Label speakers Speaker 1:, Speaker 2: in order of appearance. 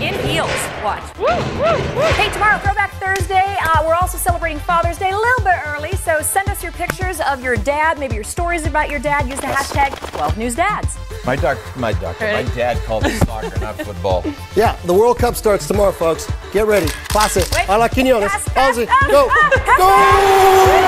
Speaker 1: In heels. watch. Hey, tomorrow, Throwback Thursday. Uh, we're also celebrating Father's Day a little bit early, so send us your pictures of your dad, maybe your stories about your dad. Use the hashtag 12newsdads.
Speaker 2: My doc, my doctor, my dad called it soccer, not football.
Speaker 3: Yeah, the World Cup starts tomorrow, folks. Get ready. Pase.
Speaker 1: Wait.
Speaker 3: A la Quiñones.
Speaker 1: Pass, pass, pass,
Speaker 3: Go.
Speaker 1: pass.
Speaker 3: Go.